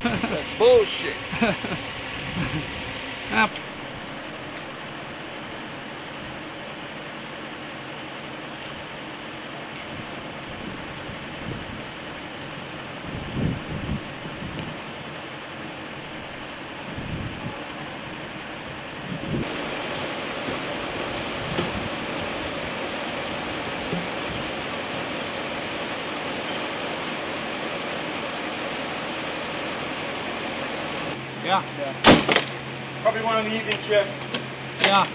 That's bullshit. Ah, yeah, Probably one on the evening shift. yeah.